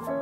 you.